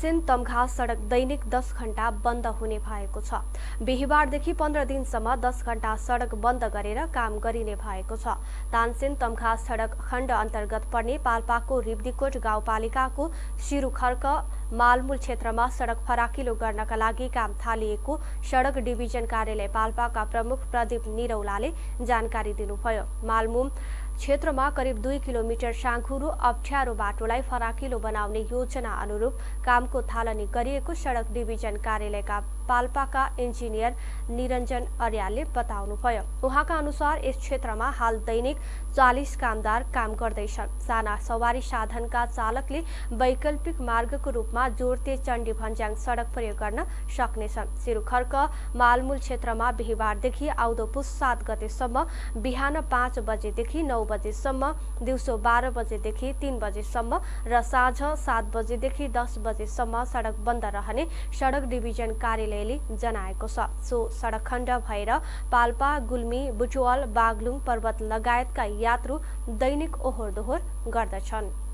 Scene सडक दैनिक दस घण्टा बन्द हुने भएको छ। बिहिबारदेखि पन्ध्र दिनसम्म दस घण्टा सडक बन्द गरेर काम गरिने भएको छ। तानसेन तमघा सडक खण्ड अन्तर्गत पर्ने पाल्पाको रिब्दीकोट गाउँपालिकाको सिरुखर्क मालमूल क्षेत्रमा सडक फराकिलो गर्नका लागि काम थालिएको सडक डिभिजन कार्यालय पाल्पाका प्रमुख प्रदीप निरौलाले जानकारी दिनुभयो। मालमुम क्षेत्रमा करिब दुई किलोमिटर साँघुरो अप्ठ्यारो बाटोलाई फराकिलो बनाउने योजना अनुरूप कामको थालनी गरिएको सडक डिभिजन कार्यालयका पाल्पाका इन्जिनियर निरञ्जन अर्यालले बताउनुभयो। उहाँका अनुसार यस क्षेत्रमा हाल दैनिक चालिस कामदार काम गर्दैछन्। साना सवारी साधनका चालकले वैकल्पिक मार्गको रूपमा जोर्ते चण्डी भन्ज्याङ सडक प्रयोग गर्न सक्नेछन्। सिरुखर्क मालमूल क्षेत्रमा बिहिबारदेखि आउँदो पुस सात गतेसम्म बिहान पाँच बजेदेखि नौ बजेसम्म दिउँसो बाह्र बजेदेखि तिन बजेसम्म र साँझ सात बजेदेखि दस बजेसम्म सडक बन्द रहने सडक डिभिजन कार्यालयले जनाएको छ। सो सडक खण्ड भएर पाल्पा गुल्मी बुटवल बागलुङ पर्वत लगायतका यात्रु दैनिक ओहोर दोहोर गर्दछन्।